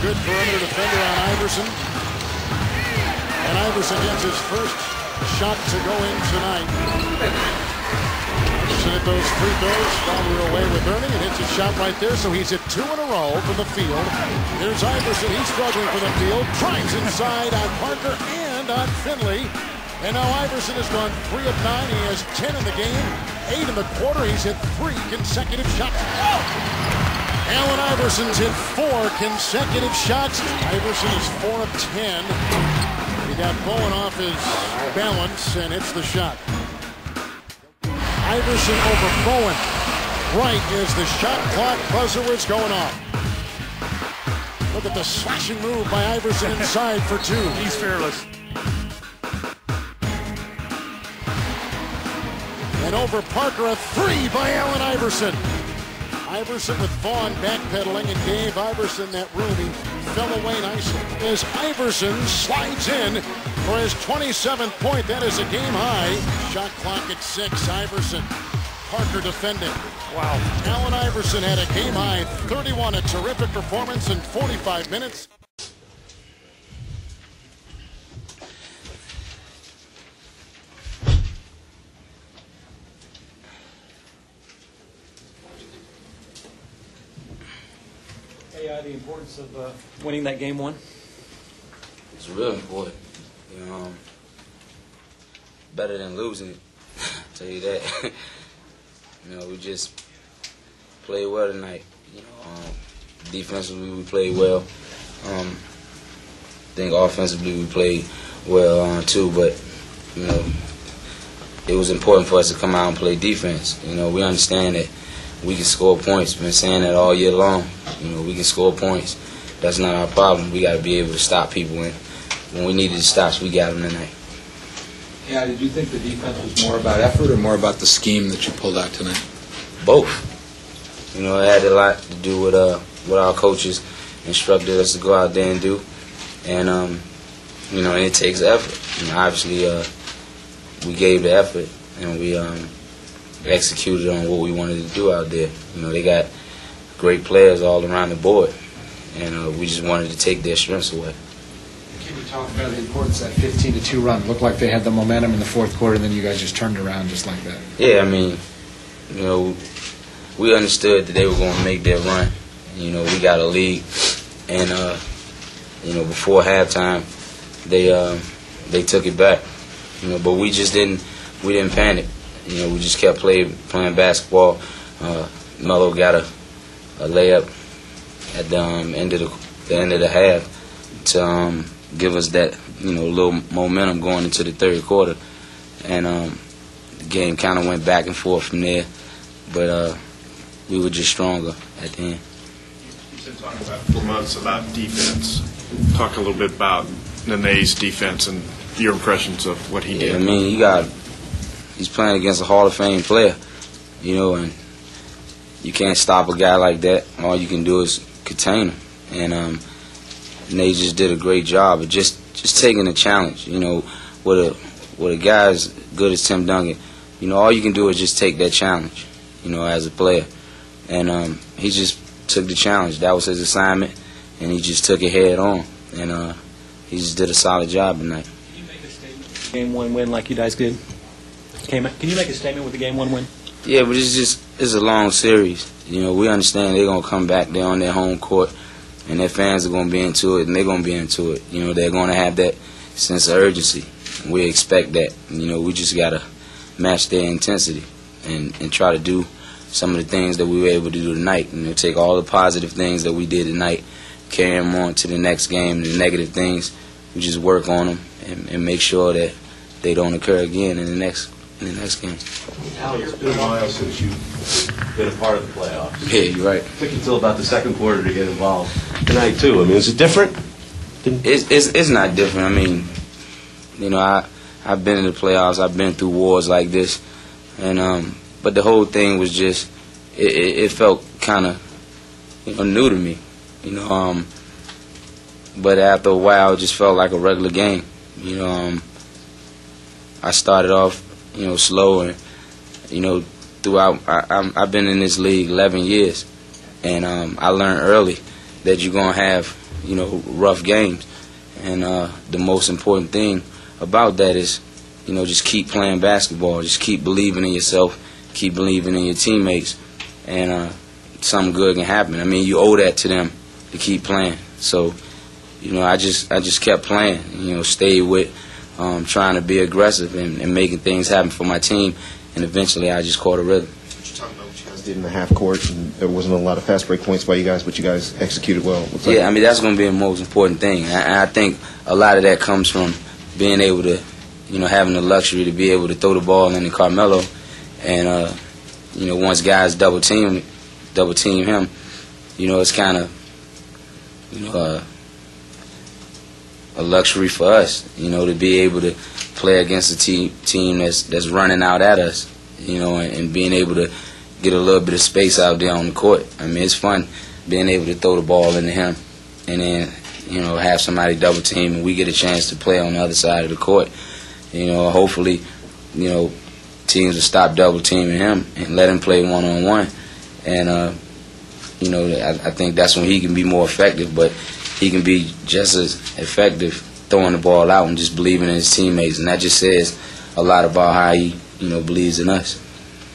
good perimeter defender on Iverson. And Iverson gets his first shot to go in tonight. Iverson hit those free throws while we were away with Ernie and hits a shot right there, so he's at two in a row from the field. Here's Iverson. He's struggling for the field. Drives inside on Parker and on Finley. And now Iverson has gone three of nine. He has 10 in the game, eight in the quarter. He's hit three consecutive shots. Allen Iverson's hit four consecutive shots. Iverson is four of 10. He got Bowen off his balance and hits the shot. Iverson over Bowen. Right as the shot clock buzzer was going off. Look at the slashing move by Iverson inside for two. He's fearless. And over Parker, a three by Allen Iverson. Iverson with Vaughn backpedaling and gave Iverson that room. He fell away nicely. As Iverson slides in for his 27th point, that is a game high. Shot clock at six. Iverson. Parker defending. Wow. Allen Iverson had a game high 31, a terrific performance in 45 minutes. Hey, uh, the importance of uh, winning that game one. It's real important. You know, um, better than losing tell you that. you know, we just played well tonight. You know, um, defensively we played well. Um, I think offensively we played well uh, too. But you know, it was important for us to come out and play defense. You know, we understand that we can score points. Been saying that all year long. You know, we can score points. That's not our problem. We got to be able to stop people. And when we needed to stop, we got them tonight. Yeah, did you think the defense was more about effort or more about the scheme that you pulled out tonight? Both. You know, it had a lot to do with uh, what our coaches instructed us to go out there and do. And, um, you know, and it takes effort. You know, obviously, uh, we gave the effort and we um, executed on what we wanted to do out there. You know, they got great players all around the board. And uh, we just wanted to take their strengths away. Can you talk about the importance of that 15 to 2 run? Looked like they had the momentum in the fourth quarter, and then you guys just turned around just like that. Yeah, I mean, you know, we understood that they were going to make their run. You know, we got a lead, and uh, you know, before halftime, they uh, they took it back. You know, but we just didn't we didn't panic. You know, we just kept playing playing basketball. Uh, Melo got a, a layup at the um, end of the, the end of the half to um, give us that you know a little momentum going into the third quarter, and um, the game kind of went back and forth from there. But uh, we were just stronger at the end. You've been talking about for months about defense. Talk a little bit about Nene's defense and your impressions of what he Yeah, I did. mean, you got he's playing against a Hall of Fame player, you know, and you can't stop a guy like that. All you can do is contain him, and um, they just did a great job of just just taking the challenge. You know, with a with a guy as good as Tim Duncan, you know, all you can do is just take that challenge. You know, as a player, and um, he just took the challenge. That was his assignment, and he just took it head on, and uh, he just did a solid job tonight. Game one win like you guys did. Came, can you make a statement with the game one win? Yeah, but it's just it's a long series. You know, we understand they're gonna come back. They're on their home court, and their fans are gonna be into it, and they're gonna be into it. You know, they're gonna have that sense of urgency. We expect that. You know, we just gotta match their intensity and and try to do some of the things that we were able to do tonight. You know, take all the positive things that we did tonight, carry them on to the next game. The negative things, we just work on them and, and make sure that they don't occur again in the next in the next game. Allen, it's been a while since you've been a part of the playoffs. Yeah, you're right. It took until about the second quarter to get involved. Tonight, too. I mean, is it different? It's, it's it's not different. I mean, you know, I I've been in the playoffs. I've been through wars like this, and um, but the whole thing was just it, it, it felt kind of you know new to me, you know. Um, but after a while, it just felt like a regular game. You know, um, I started off you know slow, and you know throughout I, I'm, I've been in this league 11 years, and um, I learned early that you're gonna have you know, rough games. And uh, the most important thing about that is, you know, just keep playing basketball. Just keep believing in yourself. Keep believing in your teammates, and uh, something good can happen. I mean, you owe that to them to keep playing. So, you know, I just I just kept playing. You know, stayed with um, trying to be aggressive and, and making things happen for my team. And eventually, I just caught a rhythm. What you talking about? What you guys did in the half court, and there wasn't a lot of fast break points by you guys, but you guys executed well. Like- Yeah, I mean that's going to be the most important thing, and I, I think a lot of that comes from being able to, you know, having the luxury to be able to throw the ball into Carmelo, and uh, you know, once guys double team, double team him, you know, it's kind of, you know, uh, a luxury for us, you know, to be able to play against a team team that's that's running out at us, you know, and, and being able to get a little bit of space out there on the court. I mean, it's fun being able to throw the ball into him, and then you know have somebody double team, and we get a chance to play on the other side of the court. You know, hopefully, you know, teams will stop double teaming him and let him play one on one, and uh, you know, I, I think that's when he can be more effective. But he can be just as effective throwing the ball out and just believing in his teammates, and that just says a lot about how he, you know, believes in us.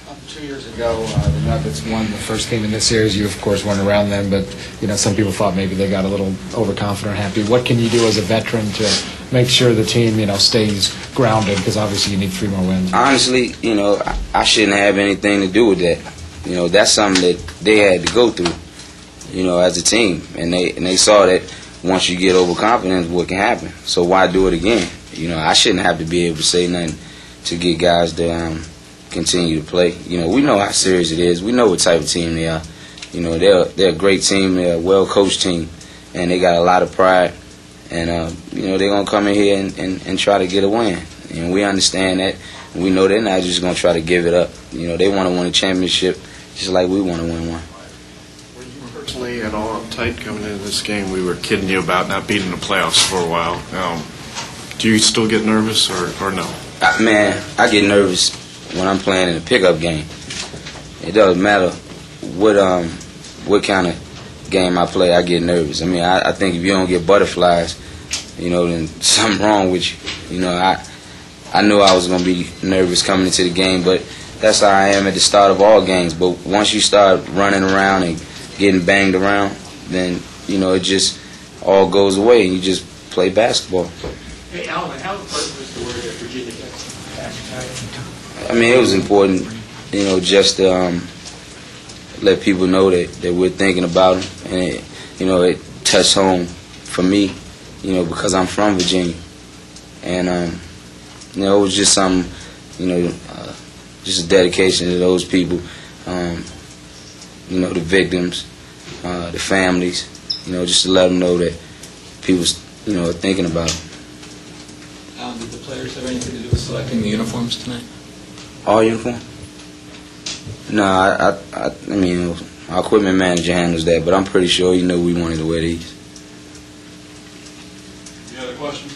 Um, Two years ago, uh, the Nuggets won the first game in this series. You, of course, weren't around then, but you know some people thought maybe they got a little overconfident, or happy. What can you do as a veteran to make sure the team, you know, stays grounded? Because obviously you need three more wins. honestly, you know, I, I shouldn't have anything to do with that. You know, that's something that they had to go through. You know, as a team, and they and they saw that once you get overconfident, what can happen. So why do it again? You know, I shouldn't have to be able to say nothing to get guys to um, continue to play. You know, we know how serious it is. We know what type of team they are. You know, they're they're a great team. They're a well coached team, and they got a lot of pride. And uh, you know, they're gonna come in here and, and, and try to get a win. And we understand that. We know they're not just gonna try to give it up. You know, they want to win a championship just like we want to win one. Uptight coming into this game? We were kidding you about not beating the playoffs for a while. Um, do you still get nervous or, or no? Man, I get nervous when I'm playing in a pickup game. It doesn't matter what um what kind of game I play. I get nervous. I mean, I, I think if you don't get butterflies, you know, then something wrong with you. You know, I I knew I was gonna be nervous coming into the game, but that's how I am at the start of all games. But once you start running around and getting banged around, then you know it just all goes away, and you just play basketball. Hey, Allen, how important was the word that Virginia Tech? I mean, it was important, you know, just to um, let people know that, that we're thinking about them. And, it, you know, it touched home for me, you know, because I'm from Virginia. And, um, you know, it was just some, you know, uh, just a dedication to those people, um, you know, the victims, uh, the families, you know, just to let them know that people, you know, are thinking about them. Allen, did the players have anything to do with selecting the uniforms tonight? All uniform? No, I, I, I, I mean, our equipment manager handles that, but I'm pretty sure he knew we wanted to wear these. Any other questions?